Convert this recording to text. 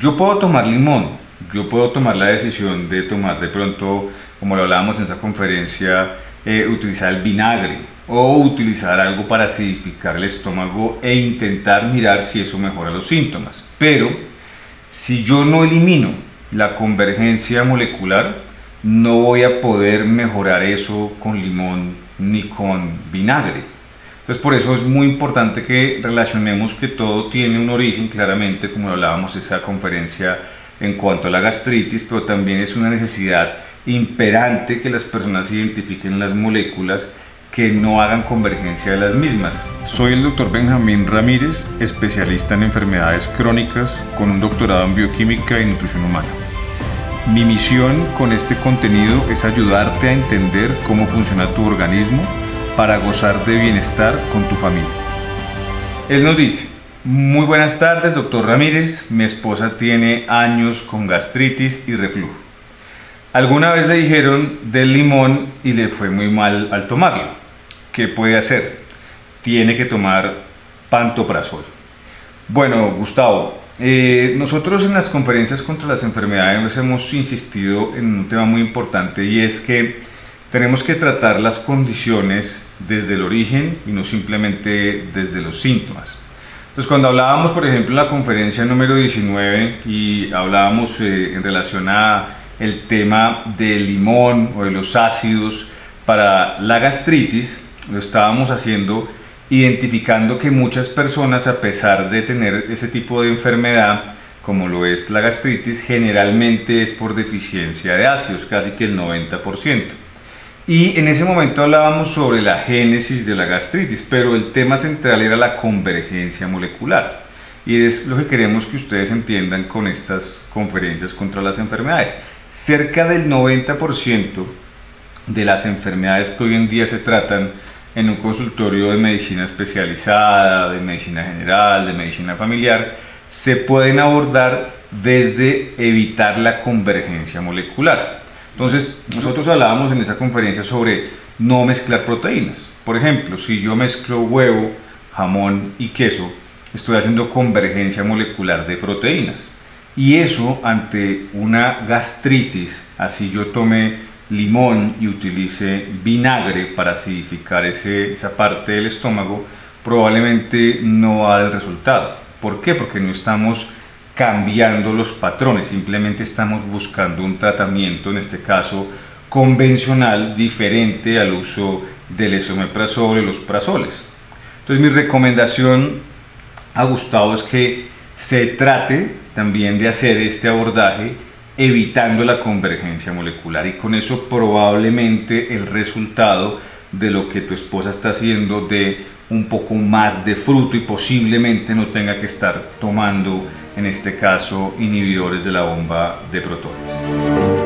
Yo puedo tomar limón, yo puedo tomar la decisión de tomar de pronto, como lo hablábamos en esa conferencia, eh, utilizar el vinagre o utilizar algo para acidificar el estómago e intentar mirar si eso mejora los síntomas. Pero si yo no elimino la convergencia molecular, no voy a poder mejorar eso con limón ni con vinagre. Entonces por eso es muy importante que relacionemos que todo tiene un origen, claramente, como hablábamos esa conferencia en cuanto a la gastritis, pero también es una necesidad imperante que las personas identifiquen las moléculas que no hagan convergencia de las mismas. Soy el doctor Benjamín Ramírez, especialista en enfermedades crónicas con un doctorado en bioquímica y nutrición humana. Mi misión con este contenido es ayudarte a entender cómo funciona tu organismo para gozar de bienestar con tu familia. Él nos dice, muy buenas tardes, doctor Ramírez, mi esposa tiene años con gastritis y reflujo. Alguna vez le dijeron del limón y le fue muy mal al tomarlo. ¿Qué puede hacer? Tiene que tomar pantoprazol. Bueno, Gustavo, eh, nosotros en las conferencias contra las enfermedades hemos insistido en un tema muy importante y es que tenemos que tratar las condiciones desde el origen y no simplemente desde los síntomas. Entonces, cuando hablábamos, por ejemplo, en la conferencia número 19 y hablábamos eh, en relación a el tema del limón o de los ácidos para la gastritis, lo estábamos haciendo identificando que muchas personas, a pesar de tener ese tipo de enfermedad, como lo es la gastritis, generalmente es por deficiencia de ácidos, casi que el 90%. Y en ese momento hablábamos sobre la génesis de la gastritis, pero el tema central era la convergencia molecular. Y es lo que queremos que ustedes entiendan con estas conferencias contra las enfermedades. Cerca del 90% de las enfermedades que hoy en día se tratan en un consultorio de medicina especializada, de medicina general, de medicina familiar, se pueden abordar desde evitar la convergencia molecular. Entonces, nosotros hablábamos en esa conferencia sobre no mezclar proteínas. Por ejemplo, si yo mezclo huevo, jamón y queso, estoy haciendo convergencia molecular de proteínas. Y eso ante una gastritis, así yo tome limón y utilice vinagre para acidificar ese, esa parte del estómago, probablemente no va a dar el resultado. ¿Por qué? Porque no estamos cambiando los patrones, simplemente estamos buscando un tratamiento, en este caso convencional, diferente al uso del esomeprazol y los prazoles. Entonces mi recomendación a Gustavo es que se trate también de hacer este abordaje evitando la convergencia molecular y con eso probablemente el resultado de lo que tu esposa está haciendo de un poco más de fruto y posiblemente no tenga que estar tomando en este caso inhibidores de la bomba de protones.